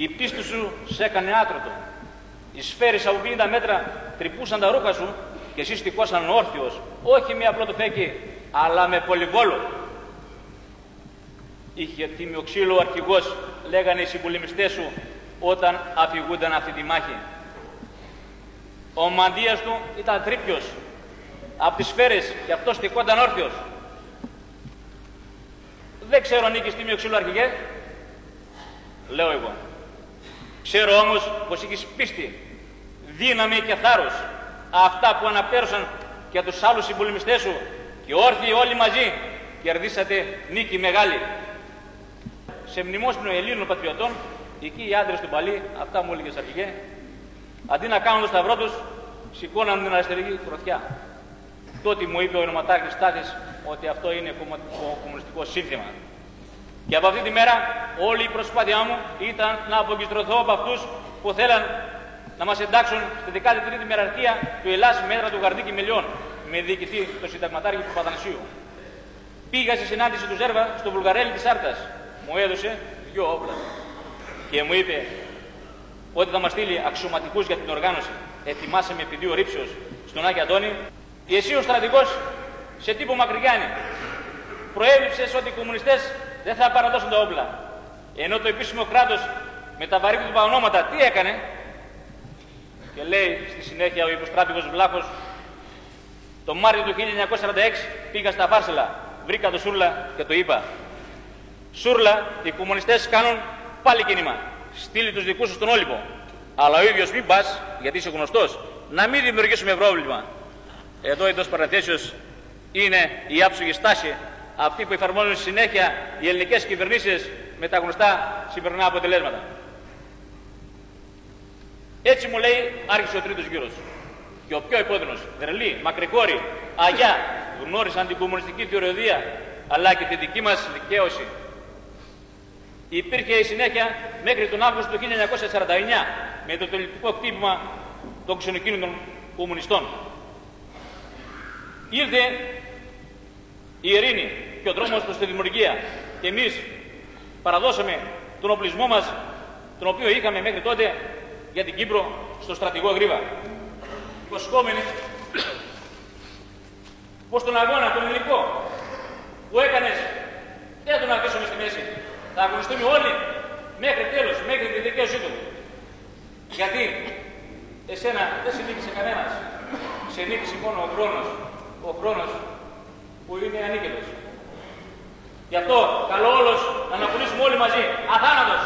Η πίστη σου σε έκανε άτρωτο. Οι σφαίρες από 50 μέτρα τρυπούσαν τα ρούχα σου και εσύ στοιχόσαν όρθιος, όχι με απλό το φέκι, αλλά με πολυβόλο. Είχε τίμιο ξύλο ο αρχηγός, λέγανε οι συμπολεμιστές σου, όταν αφηγούνταν αυτή τη μάχη. Ο μαντίας του ήταν τρίπιος, από τις σφαίρες και αυτό στοιχόταν όρθιος. Δεν ξέρω αν νίκης τίμιο ξύλο αρχηγέ, λέω εγώ. Ξέρω όμως πως είχες πίστη, δύναμη και θάρρος, αυτά που αναπτέρωσαν και τους άλλους συμπολεμιστές σου και όρθιοι όλοι μαζί κερδίσατε νίκη μεγάλη. Σε μνημόσυνο Ελλήνων πατριωτών, εκεί οι άντρες του Παλί, αυτά μου έλεγες αρχηγέ, αντί να κάνουν το σταυρό τους, σηκώναν την αριστερική κροθιά. Τότε μου είπε ο ονοματάρχης Στάθης ότι αυτό είναι κομμουνιστικό σύνθημα. Και από αυτή τη μέρα όλη η προσπάθειά μου ήταν να αποκιστρωθώ από αυτούς που θέλαν να μας εντάξουν στη 13η μεραρχία του Ελλάς μέτρα του Γαρδίκη Μελιών με διοικητή το συνταγματάρχη του Παθανασίου. Πήγα στη συνάντηση του Ζέρβα στο Βουλγαρέλι της Άρτας. Μου έδωσε δυο όπλα και μου είπε ότι θα μας στείλει αξιωματικούς για την οργάνωση. Ετοιμάσε με πηδίο ρήψεως στον Άγιο Αντώνη. Εσύ ο στρατηγός σε τύπο Μακρυγιάννη προέβλεψες ότι οι κομμουνιστές δεν θα παραδώσουν τα όπλα. Ενώ το επίσημο κράτος με τα βαρύ του ονόματα τι έκανε, και λέει στη συνέχεια ο υποστράτηγος Βλάχος, το Μάρτιο του 1946 πήγα στα Βάρσελα, βρήκα το Σούρλα και το είπα. Σούρλα, οι κομμουνιστές κάνουν πάλι κίνημα. Στείλει τους δικούς σου στον Όλυμπο. Αλλά ο ίδιος μην πας, γιατί είσαι γνωστός, να μην δημιουργήσουμε πρόβλημα. Εδώ εντός παραθέσεως είναι η άψογη στάση αυτή που εφαρμόζουν συνέχεια οι ελληνικές κυβερνήσεις με τα γνωστά σημερινά αποτελέσματα. Έτσι μου λέει άρχισε ο τρίτος γύρος. Και ο πιο υπόδεινος, Δρελή, Μακρικόρη, Αγιά, γνώρισαν την κομμουνιστική θεωριοδία αλλά και τη δική μας δικαίωση. Υπήρχε η συνέχεια μέχρι τον Αύγουστο του 1949 με το τελικό κτύπημα των ξενοκίνητων κομμουνιστών. Ήρθε η ειρήνη και ο δρόμος προς τη δημιουργία και εμείς παραδώσαμε τον οπλισμό μας τον οποίο είχαμε μέχρι τότε για την Κύπρο στο στρατηγό Γρήβα. Υποσχόμενοι πως τον αγώνα, τον ελληνικό που έκανες δεν θα τον αφήσουμε στη μέση. Θα αγωνιστούμε όλοι μέχρι τέλος, μέχρι τη δικαίωσή του. Γιατί εσένα δεν σε νίκησε κανένας. Σε νίκησε μόνο ο χρόνος. Ο χρόνος που είναι ανίκητος. Γι' αυτό καλό όλος να αναπολύσουμε όλοι μαζί. Αθάνατος.